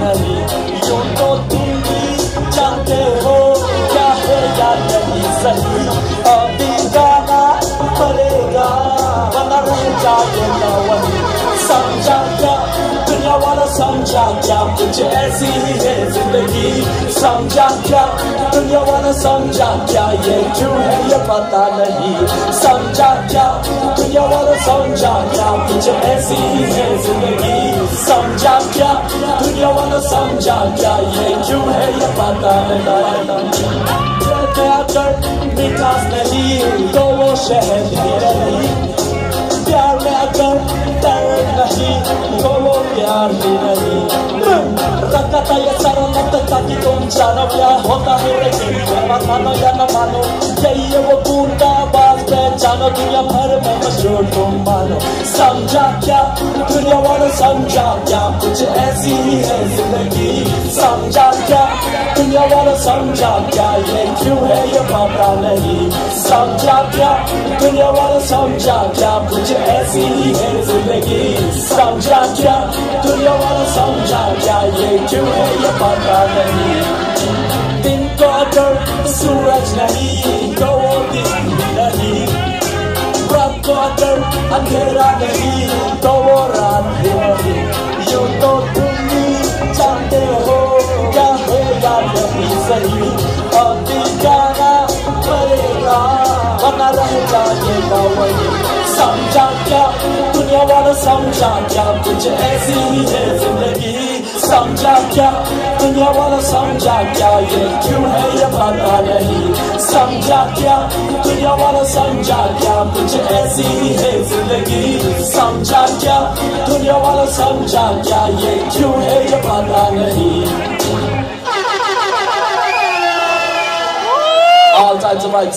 यूँ तो हो क्या सही। गाना पड़ेगा समझा क्या? कुछ ऐसी ही है ज़िंदगी। समझा क्या? दुनिया वाला समझा क्या? ये क्यों है ये पता नहीं। समझा क्या? दुनिया वाला समझा क्या? कुछ ऐसी ही है ज़िंदगी। दुनिया समझा क्या ये क्यों है ये पता नहीं मिठास नहीं तो वो शहर रही प्यार में अगर दर्द नहीं तो वो प्यार नहीं ये सारा तुम जानो प्यार होता है लेकिन मानो या न मानो यही है वो बूंदा बात पहचानो दुनिया भर में don't matter. Some job, yeah, you don't wanna some job, yeah. Put your ass in the hands in the key. Some job, yeah, you don't wanna some job, yeah. Yank you hair, you pop down the heat. Some job, yeah, don't wanna some job, yeah. Put your ass in the key. Some job, yeah, don't wanna some job, yeah. Yank you hair, you pop down. अगर अंधेरा नहीं तो वो रात भी यूँ तो तुम भी जानते हो क्या है नहीं सही अभी गाना पड़ेगा बना रह जाएगा वही समझा क्या दुनिया वाला समझा क्या कुछ ऐसी ही है ज़िंदगी some job. Dunya wala some job. Ye kyun hai ye pata nahi. Some job. Dunya wala some job. Kuch aisi hi hai zindagi. Some job. Dunya wala some job. Ye kyun hai ye pata nahi. All types of right